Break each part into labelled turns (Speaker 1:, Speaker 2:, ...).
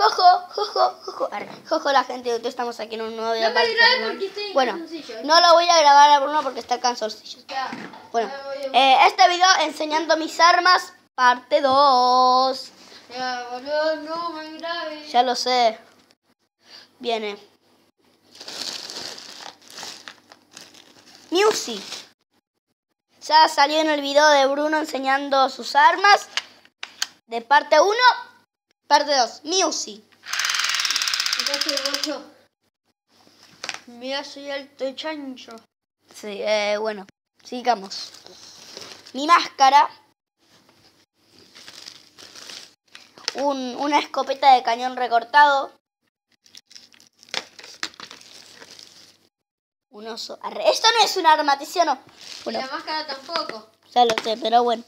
Speaker 1: Jojo, jojo, jojo. Arre, Jojo, la gente, estamos aquí en un nuevo video.
Speaker 2: No me grabes porque estoy en
Speaker 1: Bueno, no lo voy a grabar a Bruno porque está.
Speaker 2: Ya.
Speaker 1: Bueno, eh, este video enseñando mis armas, parte 2.
Speaker 2: Ya, boludo, no me grabes.
Speaker 1: Ya lo sé. Viene. Music. Ya salió en el video de Bruno enseñando sus armas. De parte 1, parte 2. Music.
Speaker 2: Entonces, bocho. Mira, soy alto chancho.
Speaker 1: Sí, eh, bueno, sigamos. Mi máscara. Un- una escopeta de cañón recortado. Un oso. Arre, Esto no es un arma, Tiziano. Bueno,
Speaker 2: la máscara tampoco.
Speaker 1: ya lo sé, pero bueno.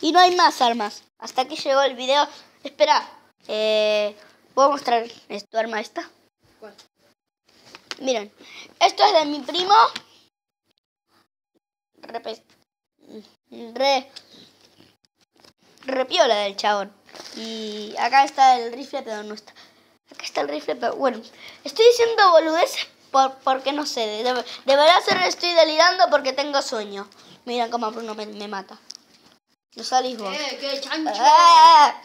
Speaker 1: Y no hay más armas. Hasta aquí llegó el video. Espera, eh, ¿puedo mostrar tu arma esta?
Speaker 2: ¿Cuál?
Speaker 1: Miren, esto es de mi primo. Repe- Re. Repiola del chabón. Y acá está el rifle, pero no está. Acá está el rifle, pero bueno. Estoy diciendo boludeces por, porque no sé. De, de- ser estoy delirando porque tengo sueño. Miren cómo Bruno me, me mata. No salís vos.
Speaker 2: Eh, qué chancho.
Speaker 1: ¡Ah!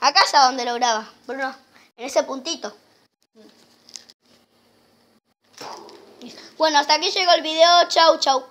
Speaker 1: Acá es donde lo graba, Bruno. En ese puntito. Bueno, hasta aquí llegó el video. Chau, chau.